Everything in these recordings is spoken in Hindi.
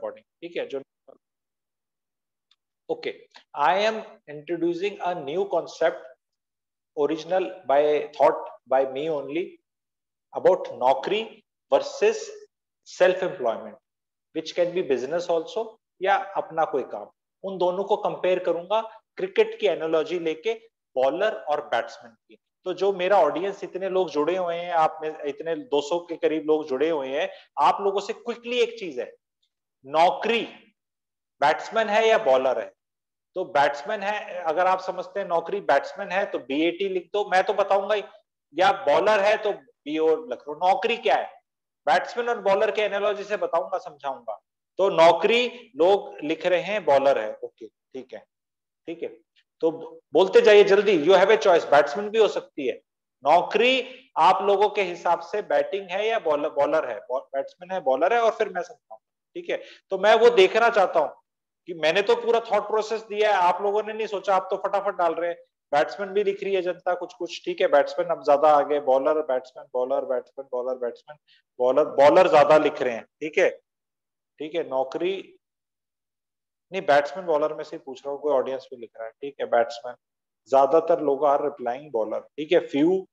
अकॉर्डिंग ठीक है, जो okay I am introducing a new concept original by thought by me only about नौकरी versus self employment which can be business also या अपना कोई काम। उन दोनों को कंपेयर करूँगा क्रिकेट की एनोलॉजी लेके बॉलर और बैट्समैन की। तो जो मेरा ऑडियंस इतने लोग जुड़े हुए हैं, आप में, इतने 200 के करीब लोग जुड़े हुए हैं, आप लोगों से क्विकली एक चीज़ है। नौकरी बैट्समैन है या बॉलर है? तो बैट्समैन है, अगर आप समझते हैं नौकरी बैट्समैन है तो बी लिख दो। मैं तो बताऊँगा ही। या बॉलर है तो बीओ लिख लो नौकरी क्या है? बैट्समैन और बॉलर के एनोलॉजी से बताऊँगा, समझाऊँगा। तो नौकरी लोग लिख रहे हैं बॉलर है। ओके ठीक है। ठीक है। तो बोलते जाइए जल्दी। You have a choice batsman भी हो सकती है। नौकरी आप लोगों के हिसाब से बैटिंग है या बॉलर बॉलर है? बैट्समैन है बॉलर है, और फिर मैं समझाऊं ठीक है? तो मैं वो देखना चाहता हूँ कि मैंने तो पूरा थॉट प्रोसेस दिया है, आप लोगों ने नहीं सोचा, आप तो फटाफट डाल रहे हैं। बैट्समैन भी लिख रही है जनता कुछ कुछ ठीक है? बैट्समैन अब ज़्यादा आगे bowler batsman bowler batsman bowler batsman bowler bowler ज़्यादा लिख रहे हैं, ठीक है? ठीक है, नौकरी, नहीं बैट्समैन बॉलर में से पूछ रहा हूँ, कोई ऑडियंस भी लिख रहा है, ठीक है? बैट्समैन ज़्यादातर लोग आर रिप्लाइंग बॉलर ठीक है? Few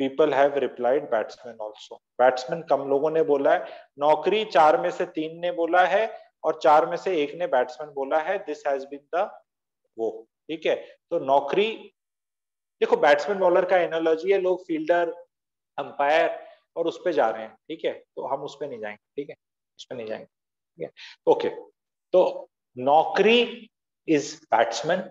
people have replied batsman also batsman कम लोगों ने बोला है। नौकरी चार में से तीन ने बोला है और चार में से एक ने बैट्समैन बोला है। दिस हैज़ बीन द वो। ठीक है? तो नौकरी, देखो बैट्समैन बॉलर का एनोलॉजी है। लोग फील्डर अंपायर और उस पर जा रहे हैं। ठीक है? तो हम उस पर नहीं जाएँगे। ठीक है? उस पर नहीं जाएँगे। ठीक है? ओके तो नौकरी इज़ बैट्समैन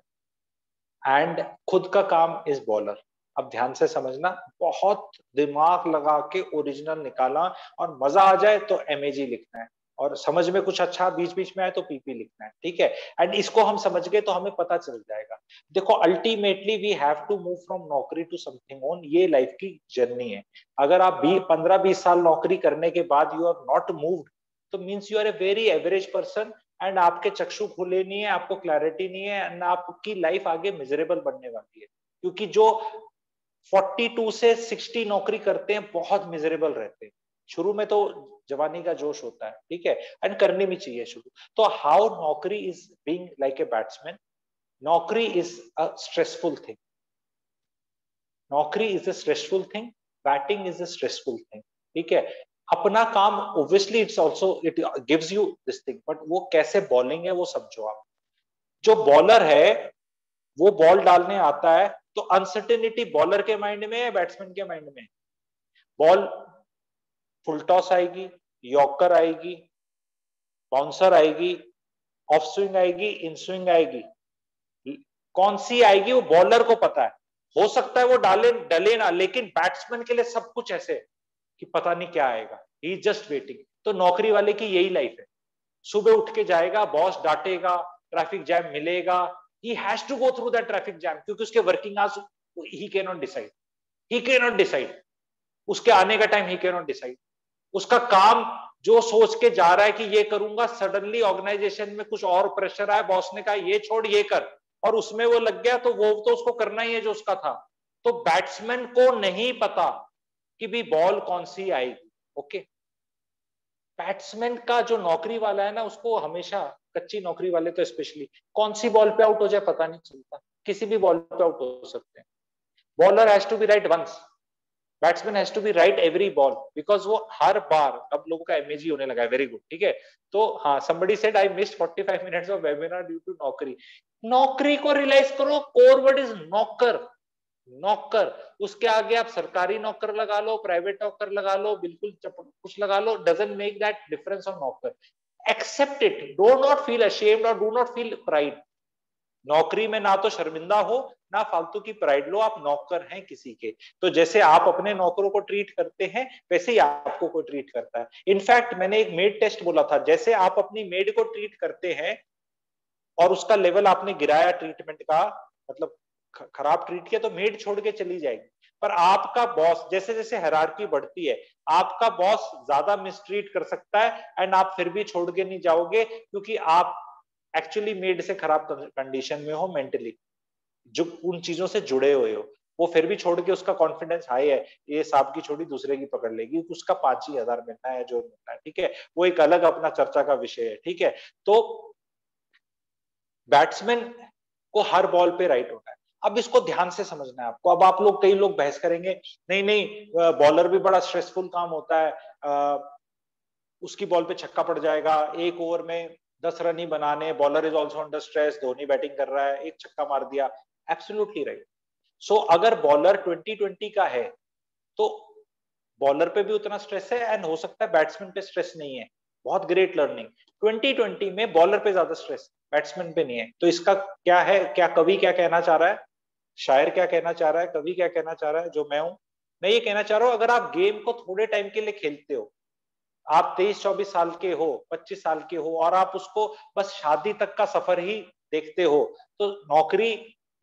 एंड खुद का काम इज़ बॉलर अब ध्यान से समझना, बहुत दिमाग लगा के ओरिजिनल निकाला और मज़ा आ जाए तो एमएजी लिखना है। और समझ में कुछ अच्छा बीच बीच में आए तो पीपी लिखना है, ठीक है? एंड इसको हम समझ गए तो हमें पता चल जाएगा। देखो ultimately we have to move from नौकरी टू समथिंग ओन ये लाइफ की जर्नी है। अगर आप पंद्रह, बीस साल नौकरी करने के बाद यू आर नॉट मूव्ड तो means you are a very average person and आपके चक्षु खुले नहीं है, आपको क्लैरिटी नहीं है एंड आपकी लाइफ आगे मिजरेबल बनने वाली है। क्योंकि जो 42 से 60 नौकरी करते हैं, बहुत मिजरेबल रहते हैं। शुरू में तो जवानी का जोश होता है, ठीक है? एंड करनी भी चाहिए शुरू। तो हाउ नौकरी is being like a batsman नौकरी इज़ अ स्ट्रेसफुल थिंग नौकरी is a stressful thing batting is a stressful thing ठीक है? अपना काम obviously it's also it gives you this thing but वो कैसे बॉलिंग है वो समझो आप। जो बॉलर है, वो बॉल डालने आता है तो अनसर्टेनिटी बॉलर के माइंड में है बैट्समैन के माइंड में बॉल फुल टॉस आएगी यॉकर आएगी बाउंसर आएगी ऑफ़ स्विंग आएगी इन स्विंग आएगी। कौन सी आएगी वो बॉलर को पता है। हो सकता है वो डाले, डले ना, लेकिन बैट्समैन के लिए सब कुछ ऐसे है कि पता नहीं क्या आएगा। ही जस्ट वेटिंग तो नौकरी वाले की यही लाइफ है। सुबह उठ के जाएगा बॉस डांटेगा ट्रैफ़िक जैम मिलेगा he has to go through that traffic jam क्योंकि उसके he can not decide he can not decide उसके आने का ही कैन नॉट डिसाइड उसका काम जो सोच के जा रहा है कि ये करूँगा सडनली ऑर्गेनाइजेशन में कुछ और प्रेशर आया बॉस ने कहा, ये छोड़, ये कर. और उसमें वो लग गया तो वो तो उसको करना ही है जो उसका था। तो बैट्समैन को नहीं पता कि भी बॉल कौन सी आएगी ओके बैट्समैन का जो नौकरी वाला है ना, उसको हमेशा कच्ची नौकरी वाले तो स्पेशली कौन सी बॉल पे आउट हो जाए पता नहीं चलता। किसी भी बॉल पे आउट हो सकते हैं। Bowler has to be right once batsman has to be right every ball because वो हर बार, अब लोगों का एमएजी होने लगा है। वेरी गुड ठीक है? तो हाँ somebody said I missed 45 minutes of webinar due to नौकरी. नौकरी को रियलाइज़ करो कोर वर्ड इज़ नौकर नौकर उसके आगे आप सरकारी नौकर लगा लो प्राइवेट नौकर लगा लो, बिल्कुल कुछ लगा लो doesn't make that difference on नौकर। Except it do not feel ashamed और डू नॉट फील प्राइड नौकरी में ना तो शर्मिंदा हो, ना फालतू की प्राइड लो, आप नौकर हैं किसी के। तो जैसे आप अपने नौकरों को ट्रीट करते हैं, वैसे ही आपको कोई ट्रीट करता है। इनफैक्ट मैंने एक मेड टेस्ट बोला था, जैसे आप अपनी मेड को ट्रीट करते हैं और उसका लेवल आपने गिराया ट्रीटमेंट का मतलब खराब ट्रीट किया तो मेड छोड़ के चली जाएगी। पर आपका बॉस जैसे जैसे हरारकी बढ़ती है, आपका बॉस ज़्यादा मिसट्रीट कर सकता है एंड आप फिर भी छोड़ के नहीं जाओगे क्योंकि आप एक्चुअली मेड से खराब कंडीशन में हो मेंटली जो उन चीज़ों से जुड़े हुए हो, वो फिर भी छोड़ के उसका कॉन्फिडेंस हाई है, ये सांप की छोड़ी, दूसरे की पकड़ लेगी उसका पाँच ही हज़ार मिलना है, जो मिलना है, ठीक है? वो एक अलग अपना चर्चा का विषय है, ठीक है? तो बैट्समैन को हर बॉल पे राइट होना है। अब इसको ध्यान से समझना है आपको। अब आप लोग कई लोग बहस करेंगे नहीं नहीं बॉलर भी बड़ा स्ट्रेसफुल काम होता है आ, उसकी बॉल पे छक्का पड़ जाएगा एक ओवर में दस रन ही बनाने bowler is also under stress Dhoni batting कर रहा है एक छक्का मार दिया। एब्सोल्युटली राइट सो अगर बॉलर 2020 का है तो बॉलर पे भी उतना स्ट्रेस है एंड हो सकता है बैट्समैन पे स्ट्रेस नहीं है। बहुत ग्रेट लर्निंग 2020 में बॉलर पे ज़्यादा स्ट्रेस बैट्समैन पे नहीं है। तो इसका क्या है क्या कवि क्या कहना चाह रहा है? शायर क्या कहना चाह रहा है, कवि क्या कहना चाह रहा है, जो मैं हूँ। मैं ये कहना चाह रहा हूँ, अगर आप गेम को थोड़े टाइम के लिए खेलते हो, आप तेईस चौबीस साल के हो, पच्चीस साल के हो, और आप उसको बस शादी तक का सफ़र ही देखते हो तो नौकरी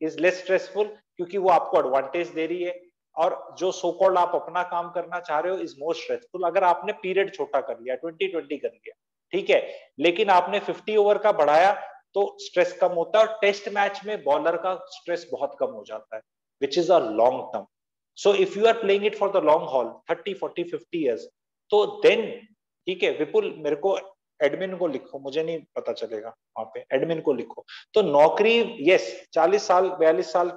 इज़ लेस स्ट्रेसफुल क्योंकि वो आपको एडवांटेज दे रही है, और जो सो कॉल्ड आप अपना काम करना चाह रहे हो इज़ मोर स्ट्रेसफुल अगर आपने पीरियड छोटा कर लिया ट्वेंटी ट्वेंटी कर लिया, ठीक है, लेकिन आपने फिफ्टी ओवर का बढ़ाया तो स्ट्रेस कम होता है और टेस्ट मैच में बॉलर का स्ट्रेस बहुत कम हो जाता है which is a long term so if you are playing it for the long haul thirty forty fifty years तो देन ठीक है, विपुल, मेरे को एडमिन को लिखो, मुझे नहीं पता चलेगा वहाँ पे एडमिन को लिखो। तो नौकरी यस चालीस साल, बयालीस साल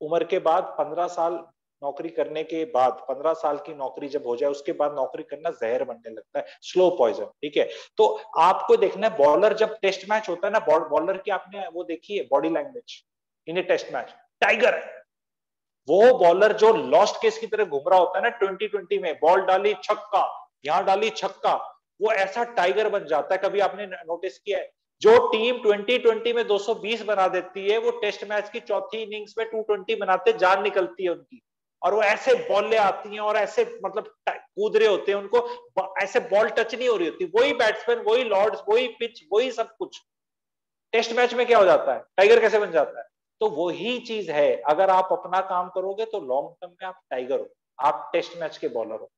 उम्र के बाद, पंद्रह साल नौकरी करने के बाद, पंद्रह साल की नौकरी जब हो जाए, उसके बाद नौकरी करना जहर बनने लगता है स्लो पॉइजन ठीक है? तो आपको देखना है बॉलर जब टेस्ट मैच होता है ना बॉलर की आपने वो देखी है body language in test match tiger है वो बॉलर जो लॉस्ट केस की तरह घूम रहा होता है ना ट्वेंटी ट्वेंटी में बॉल डाली, छक्का, यहाँ डाली, छक्का, वो ऐसा टाइगर बन जाता है, कभी आपने नोटिस किया है? जो टीम 2020 में 220 बना देती है, वो टेस्ट मैच की चौथी इनिंग्स में 220 बनाते, जान निकलती है उनकी। और वो ऐसे बॉल आती हैं और ऐसे मतलब कूद रहे होते हैं उनको ऐसे बॉल टच नहीं हो रही होती। वही बैट्समैन, वही लॉर्ड्स, वही पिच, वही सब कुछ। टेस्ट मैच में क्या हो जाता है? टाइगर कैसे बन जाता है? तो वही चीज़ है। अगर आप अपना काम करोगे तो लॉन्ग टर्म में आप टाइगर हो। आप टेस्ट मैच के बॉलर हो।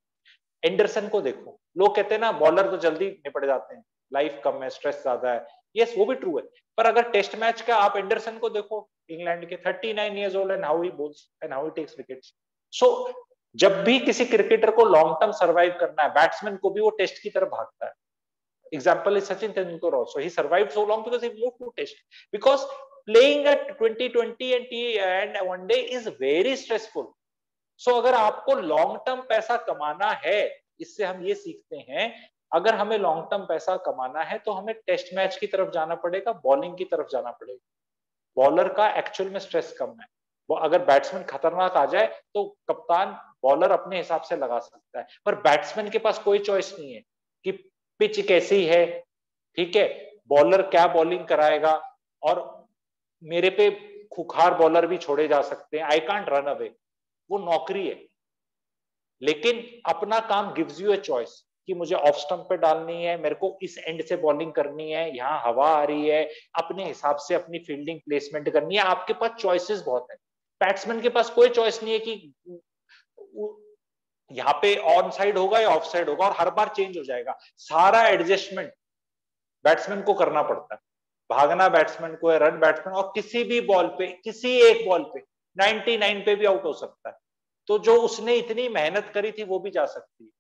एंडरसन को देखो। लोग कहते हैं ना बॉलर तो जल्दी निपट जाते हैं। लाइफ कम है स्ट्रेस ज़्यादा है। यस वो भी ट्रू है। पर अगर टेस्ट मैच का आप एंडरसन को देखो, इंग्लैंड के 39 years old and how he bowls and how he takes wickets so so, जब भी किसी क्रिकेटर को लॉन्ग टर्म सर्वाइव करना है बैट्समैन को भी वो टेस्ट की तरफ़ भागता है। Example is Sachin Tendulkar also he survive so long because he move to test because playing at 2020 and T and one day is very stressful so अगर आपको लॉन्ग टर्म पैसा कमाना है इससे हम ये सीखते हैं अगर हमें लॉन्ग टर्म पैसा कमाना है तो हमें टेस्ट मैच की तरफ़ जाना पड़ेगा बॉलिंग की तरफ़ जाना पड़ेगा। बॉलर का एक्चुअल में स्ट्रेस कम है। वो अगर बैट्समैन खतरनाक आ जाए तो कप्तान बॉलर अपने हिसाब से लगा सकता है। पर बैट्समैन के पास कोई चॉइस नहीं है कि पिच कैसी है, ठीक है? बॉलर क्या बॉलिंग कराएगा? और मेरे पे खुखार बॉलर भी छोड़े जा सकते हैं। आई कांट रन अवे वो नौकरी है। लेकिन अपना काम गिव्स यू ए चॉइस कि मुझे ऑफ़ स्टंप पे डालनी है, मेरे को इस एंड से बॉलिंग करनी है, यहाँ हवा आ रही है, अपने हिसाब से अपनी फील्डिंग प्लेसमेंट करनी है। आपके पास चॉइसेस बहुत है। बैट्समैन के पास कोई चॉइस नहीं है कि यहाँ पे ऑन साइड होगा या ऑफ़ साइड होगा और हर बार चेंज हो जाएगा। सारा एडजस्टमेंट बैट्समैन को करना पड़ता है। भागना बैट्समैन को है रन बैट्समैन और किसी भी बॉल पे, किसी एक बॉल पे 99 पे भी आउट हो सकता है। तो जो उसने इतनी मेहनत करी थी, वो भी जा सकती है।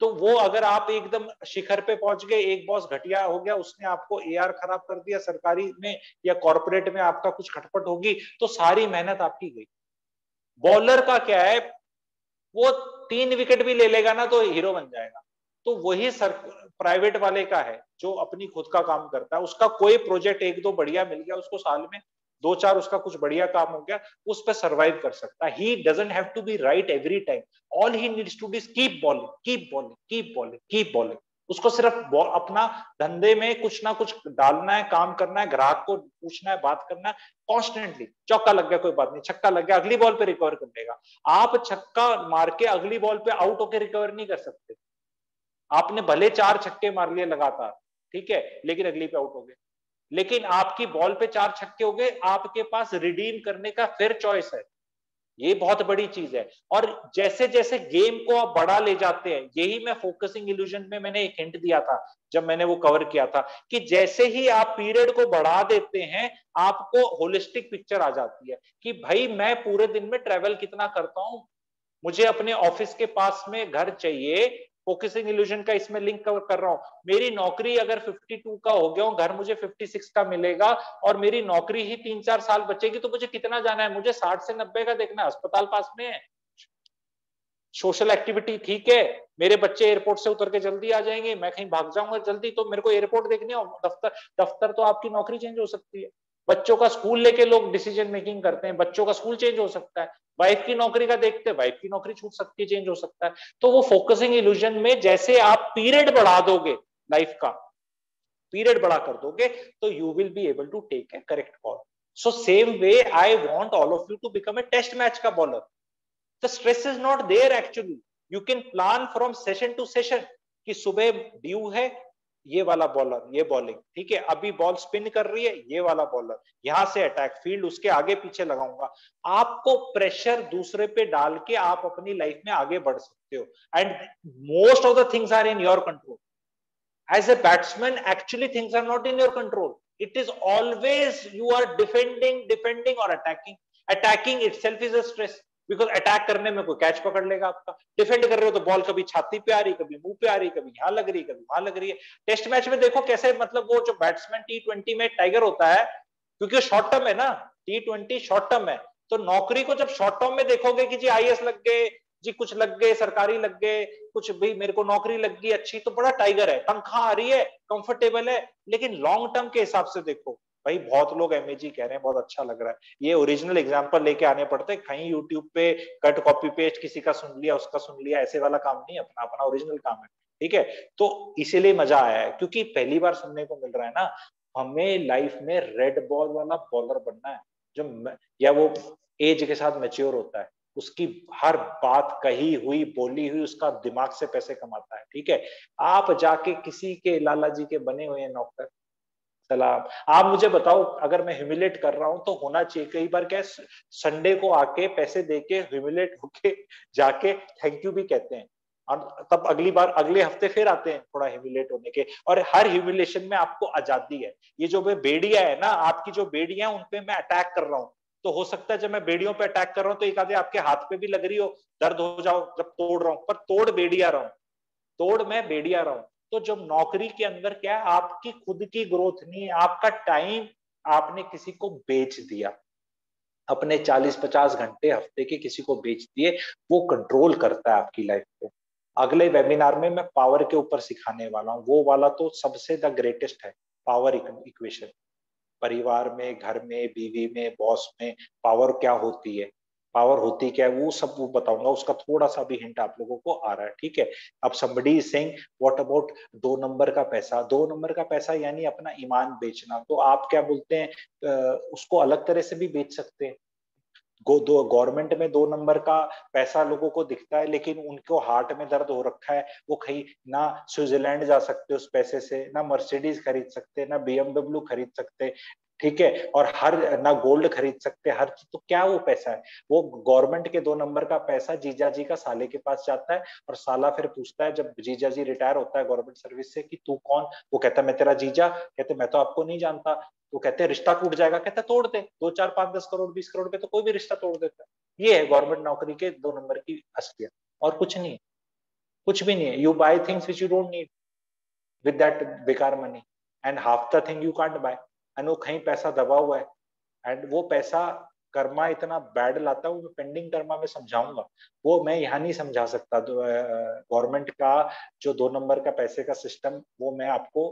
तो वो अगर आप एकदम शिखर पे पहुँच गए, एक बॉस घटिया हो गया, उसने आपको एआर खराब कर दिया सरकारी में या कॉरपोरेट में आपका कुछ खटपट होगी तो सारी मेहनत आपकी गई। बॉलर का क्या है, वो तीन विकेट भी ले लेगा ना तो हीरो बन जाएगा। तो वही सर प्राइवेट वाले का है, जो अपनी खुद का काम करता है, उसका कोई प्रोजेक्ट एक दो बढ़िया मिल गया उसको साल में दो चार उसका कुछ बढ़िया काम हो गया, उस पर सर्वाइव कर सकता है। He doesn't have to be right every time all he needs to do keep bowling keep bowling keep bowling keep bowling उसको सिर्फ़ अपना धंधे में कुछ ना कुछ डालना है, काम करना है, ग्राहक को पूछना है, बात करना है कॉन्स्टेंटली चौका लग गया, कोई बात नहीं, छक्का लग गया, अगली बॉल पे रिकवर कर लेगा आप छक्का मार के अगली बॉल पे आउट होकर रिकवर नहीं कर सकते। आपने भले चार छक्के मार लिए लगातार, ठीक है, लेकिन अगली पे आउट हो गए। लेकिन आपकी बॉल पे चार छक्के हो गए, आपके पास रिडीम करने का फिर चॉइस है। ये बहुत बड़ी चीज़ है। और जैसे जैसे गेम को आप बड़ा ले जाते हैं, यही मैं फोकसिंग इल्यूजन में मैंने एक हिंट दिया था, जब मैंने वो कवर किया था, कि जैसे ही आप पीरियड को बढ़ा देते हैं, आपको होलिस्टिक पिक्चर आ जाती है, कि भाई मैं पूरे दिन में ट्रेवल कितना करता हूँ? मुझे अपने ऑफ़िस के पास में घर चाहिए फोकसिंग इल्यूजन का इसमें लिंक कवर कर रहा हूँ। मेरी नौकरी अगर 52 का हो गया घर मुझे 56 का मिलेगा और मेरी नौकरी ही तीन चार साल बचेगी तो मुझे कितना जाना है? मुझे 60 से 90 का देखना है, अस्पताल पास में है। सोशल एक्टिविटी ठीक है, मेरे बच्चे एयरपोर्ट से उतर के जल्दी आ जाएँगे, मैं कहीं भाग जाऊँगा जल्दी तो मेरे को एयरपोर्ट देखने हो दफ्तर दफ्तर तो आपकी नौकरी चेंज हो सकती है। बच्चों का स्कूल लेके लोग डिसीज़न मेकिंग करते हैं, बच्चों का स्कूल चेंज हो सकता है। वाइफ की नौकरी का देखते हैं वाइफ की नौकरी छूट सकती है चेंज हो सकता है। तो वो फोकसिंग इल्यूजन में जैसे आप पीरियड बढ़ा दोगे लाइफ का पीरियड बढ़ा कर दोगे तो you will be able to take a correct call so same way I want all of you to become a test match का bowler the stress is not there actually you can plan from session to session कि सुबह ड्यू है ये वाला बॉलर ये बॉलिंग ठीक है? अभी बॉल स्पिन कर रही है, ये वाला बॉलर यहाँ से अटैक फ़ील्ड उसके आगे पीछे लगाऊँगा। आपको प्रेशर दूसरे पे डाल के आप अपनी लाइफ में आगे बढ़ सकते हो। And most of the things are in your control as a batsman actually things are not in your control it is always you are defending defending और attacking attacking it is a stress because attack करने में कोई कैच पकड़ लेगा आपका। डिफेंड कर रहे हो तो बॉल कभी छाती पे आ रही, कभी मुँह पे आ रही, कभी यहाँ लग रही, कभी वहाँ लग रही है। टेस्ट मैच में देखो कैसे मतलब वो जो बैट्समैन टी ट्वेंटी में टाइगर होता है, क्योंकि शॉर्ट टर्म है ना टी ट्वेंटी शॉर्ट टर्म है। तो नौकरी को जब शॉर्ट टर्म में देखोगे कि जी आई लग गए, जी कुछ लग गए, सरकारी लग गए, कुछ भाई मेरे को नौकरी लग गई, अच्छी तो बड़ा टाइगर है। तनख्वाह आ रही है कंफर्टेबल है, लेकिन लॉन्ग टर्म के हिसाब से देखो। भाई, बहुत लोग एमएजी कह रहे हैं, बहुत अच्छा लग रहा है। ये ओरिजिनल एग्ज़ाम्पल लेके आने पड़ते हैं। कहीं यूट्यूब पे कट कॉपी पेस्ट किसी का सुन लिया, उसका सुन लिया, ऐसे वाला काम नहीं, अपना अपना ओरिजिनल काम है। ठीक है? तो इसीलिए मज़ा आया है, क्योंकि पहली बार सुनने को मिल रहा है ना, हमें लाइफ में रेड बॉल वाला बॉलर बनना है। जो या वो एज के साथ मेच्योर होता है, उसकी हर बात कही हुई, बोली हुई, उसका दिमाग से पैसे कमाता है। ठीक है? आप जाके किसी के, लाला जी के बने हुए नौकर सलाम आप मुझे बताओ, अगर मैं ह्यूमिलेट कर रहा हूँ तो होना चाहिए। कई बार क्या संडे को आके पैसे दे के ह्यूमिलेट होके जाके थैंक यू भी कहते हैं। और तब अगली बार, अगले हफ़्ते फिर आते हैं थोड़ा ह्यूमिलेट होने के। और हर ह्यूमिलेशन में आपको आज़ादी है। ये जो मैं बेड़िया है ना, आपकी जो बेड़िया है उनपे मैं अटैक कर रहा हूँ। तो हो सकता है जब मैं बेड़ियों पे अटैक कर रहा हूँ तो एक आधे आपके हाथ पे भी लग रही हो, दर्द हो जाओ, जब तोड़ रहा हूँ, पर तोड़ बेड़िया रहा हूँ। तोड़ मैं बेड़िया रहा हूँ। तो जब नौकरी के अंदर क्या है, आपकी खुद की ग्रोथ नहीं है, आपका टाइम आपने किसी को बेच दिया। अपने 40-50 घंटे हफ़्ते के किसी को बेच दिए, वो कंट्रोल करता है आपकी लाइफ को। अगले वेबिनार में मैं पावर के ऊपर सिखाने वाला हूँ। वो वाला तो सबसे द ग्रेटेस्ट है पावर इक्वेशन परिवार में, घर में, बीवी में बॉस में पावर क्या होती है? पावर होती क्या है, वो सब वो बताऊँगा, उसका थोड़ा सा भी हिंट आप लोगों को आ रहा है, ठीक है? अब somebody is saying what about दो नंबर का पैसा? दो नंबर का पैसा यानी अपना ईमान बेचना तो आप क्या बोलते हैं उसको अलग तरह से भी बेच सकते हैं। गो, दो गवर्नमेंट में दो नंबर का पैसा लोगों को दिखता है, लेकिन उनको हार्ट में दर्द हो रखा है, वो कहीं ना स्विट्जरलैंड जा सकते उस पैसे से, ना मर्सिडीज खरीद सकते, ना बीएमडब्ल्यू खरीद सकते ठीक है? और हर ना गोल्ड खरीद सकते, हर चीज़ तो क्या वो पैसा है? वो गवर्नमेंट के दो नंबर का पैसा जीजा जी का साले के पास जाता है और साला फिर पूछता है, जब जीजा जी रिटायर होता है गवर्नमेंट सर्विस से कि तू कौन? वो कहता है, मैं तेरा जीजा। कहते, मैं तो आपको नहीं जानता। तो कहते हैं रिश्ता टूट जाएगा। कहते, तोड़ दे। दो, चार, पाँच, दस करोड़, बीस करोड़ पे तो कोई भी रिश्ता तोड़ देता है। ये है गवर्नमेंट नौकरी के दो नंबर की असलियत। और कुछ नहीं है। कुछ भी नहीं है। You buy things which you don't need with that बेकार money and half the thing you can't buy वो कहीं पैसा दबा हुआ है। एंड वो पैसा कर्मा इतना बैड लाता है वो पेंडिंग कर्मा में समझाऊँगा। वो मैं यहाँ नहीं समझा सकता। गवर्नमेंट का जो दो नंबर का पैसे का सिस्टम वो मैं आपको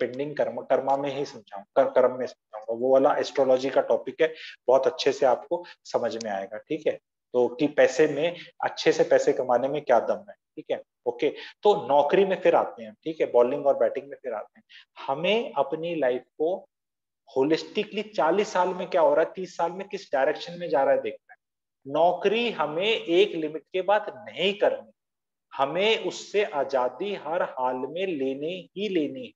पेंडिंग कर्म कर्मा में ही समझाऊँगा कर, कर्म में समझाऊँगा। वो वाला एस्ट्रोलॉजी का टॉपिक है बहुत अच्छे से आपको समझ में आएगा ठीक है? तो कि पैसे में अच्छे से पैसे कमाने में क्या दम है ठीक है? ओके तो नौकरी में फिर आते हैं ठीक है? बॉलिंग और बैटिंग में फिर आते हैं। हमें अपनी लाइफ को होलिस्टिकली चालीस साल में क्या हो रहा है? तीस साल में किस डायरेक्शन में जा रहा है देखना है। नौकरी हमें एक लिमिट के बाद नहीं करनी। हमें उससे आज़ादी हर हाल में लेने ही लेनी है।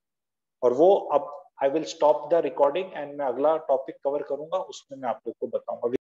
और वो अब I will stop the recording and मैं अगला टॉपिक कवर करूँगा, उसमें मैं आप लोग को बताऊँगा।